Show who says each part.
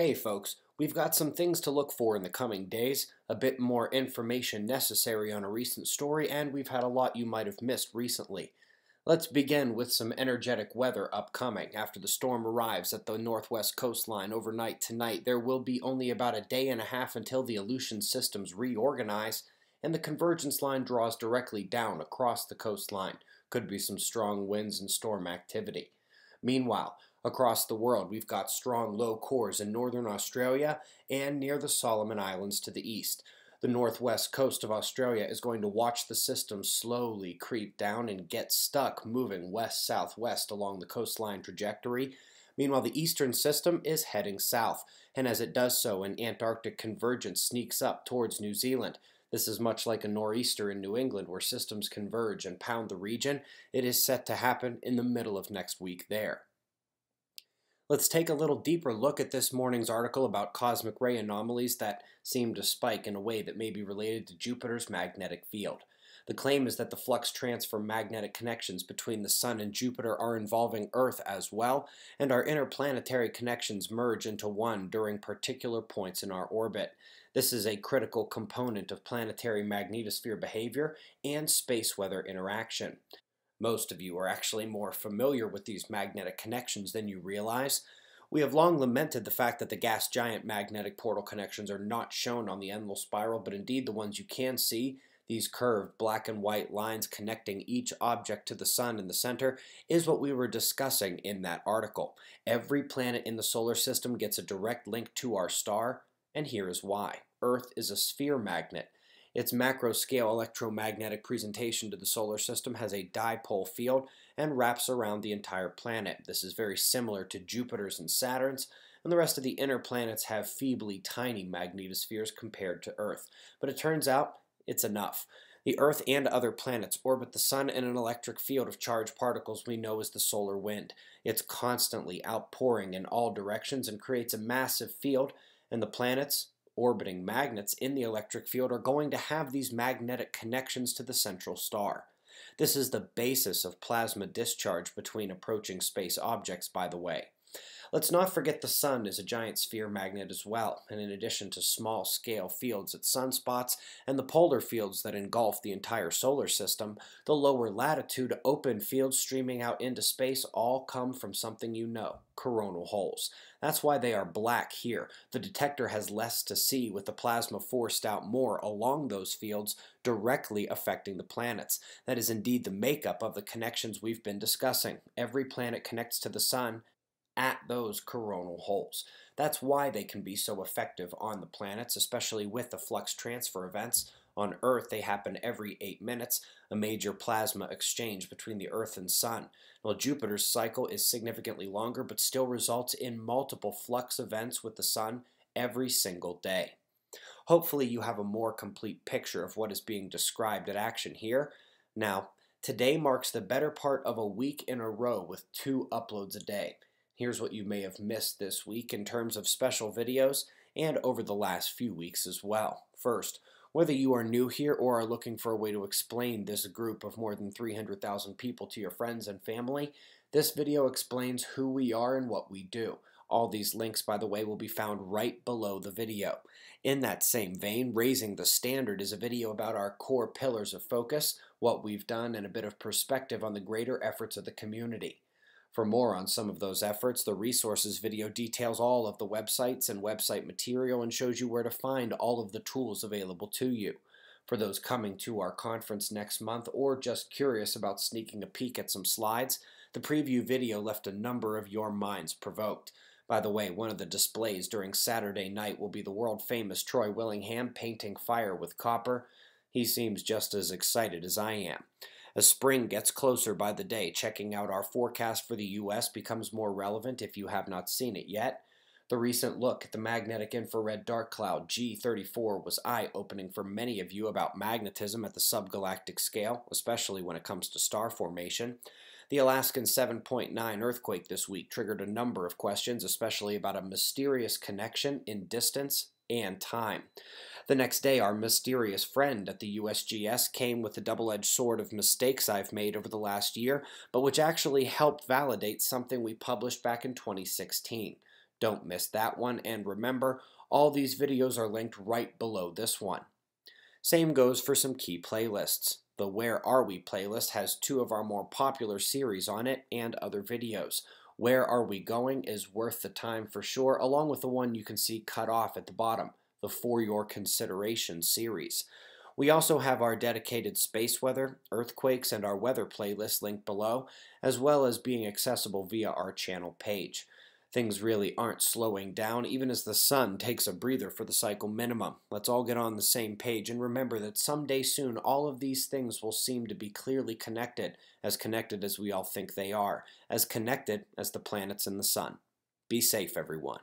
Speaker 1: Hey folks, we've got some things to look for in the coming days, a bit more information necessary on a recent story, and we've had a lot you might have missed recently. Let's begin with some energetic weather upcoming. After the storm arrives at the northwest coastline overnight tonight, there will be only about a day and a half until the Aleutian systems reorganize and the convergence line draws directly down across the coastline. Could be some strong winds and storm activity. Meanwhile, Across the world, we've got strong low cores in northern Australia and near the Solomon Islands to the east. The northwest coast of Australia is going to watch the system slowly creep down and get stuck moving west southwest along the coastline trajectory. Meanwhile, the eastern system is heading south, and as it does so, an Antarctic convergence sneaks up towards New Zealand. This is much like a nor'easter in New England where systems converge and pound the region. It is set to happen in the middle of next week there. Let's take a little deeper look at this morning's article about cosmic ray anomalies that seem to spike in a way that may be related to Jupiter's magnetic field. The claim is that the flux transfer magnetic connections between the Sun and Jupiter are involving Earth as well, and our interplanetary connections merge into one during particular points in our orbit. This is a critical component of planetary magnetosphere behavior and space weather interaction. Most of you are actually more familiar with these magnetic connections than you realize. We have long lamented the fact that the gas giant magnetic portal connections are not shown on the Enlil spiral, but indeed the ones you can see, these curved black and white lines connecting each object to the sun in the center, is what we were discussing in that article. Every planet in the solar system gets a direct link to our star, and here is why. Earth is a sphere magnet. Its macro-scale electromagnetic presentation to the solar system has a dipole field and wraps around the entire planet. This is very similar to Jupiter's and Saturn's, and the rest of the inner planets have feebly tiny magnetospheres compared to Earth. But it turns out it's enough. The Earth and other planets orbit the Sun in an electric field of charged particles we know as the solar wind. It's constantly outpouring in all directions and creates a massive field, and the planets, orbiting magnets in the electric field are going to have these magnetic connections to the central star. This is the basis of plasma discharge between approaching space objects, by the way. Let's not forget the Sun is a giant sphere magnet as well, and in addition to small scale fields at sunspots and the polar fields that engulf the entire solar system, the lower latitude open fields streaming out into space all come from something you know coronal holes. That's why they are black here. The detector has less to see with the plasma forced out more along those fields, directly affecting the planets. That is indeed the makeup of the connections we've been discussing. Every planet connects to the Sun at those coronal holes. That's why they can be so effective on the planets, especially with the flux transfer events. On Earth, they happen every eight minutes, a major plasma exchange between the Earth and Sun. While Jupiter's cycle is significantly longer, but still results in multiple flux events with the Sun every single day. Hopefully, you have a more complete picture of what is being described at action here. Now, today marks the better part of a week in a row with two uploads a day. Here's what you may have missed this week in terms of special videos and over the last few weeks as well. First, whether you are new here or are looking for a way to explain this group of more than 300,000 people to your friends and family, this video explains who we are and what we do. All these links, by the way, will be found right below the video. In that same vein, Raising the Standard is a video about our core pillars of focus, what we've done, and a bit of perspective on the greater efforts of the community. For more on some of those efforts, the resources video details all of the websites and website material and shows you where to find all of the tools available to you. For those coming to our conference next month or just curious about sneaking a peek at some slides, the preview video left a number of your minds provoked. By the way, one of the displays during Saturday night will be the world famous Troy Willingham painting fire with copper. He seems just as excited as I am. As spring gets closer by the day, checking out our forecast for the U.S. becomes more relevant if you have not seen it yet. The recent look at the magnetic infrared dark cloud G34 was eye opening for many of you about magnetism at the subgalactic scale, especially when it comes to star formation. The Alaskan 7.9 earthquake this week triggered a number of questions, especially about a mysterious connection in distance and time. The next day, our mysterious friend at the USGS came with the double edged sword of mistakes I've made over the last year, but which actually helped validate something we published back in 2016. Don't miss that one, and remember, all these videos are linked right below this one. Same goes for some key playlists. The Where Are We playlist has two of our more popular series on it and other videos. Where Are We Going is worth the time for sure, along with the one you can see cut off at the bottom, the For Your Consideration series. We also have our dedicated space weather, earthquakes, and our weather playlist linked below, as well as being accessible via our channel page. Things really aren't slowing down, even as the sun takes a breather for the cycle minimum. Let's all get on the same page and remember that someday soon all of these things will seem to be clearly connected, as connected as we all think they are, as connected as the planets and the sun. Be safe, everyone.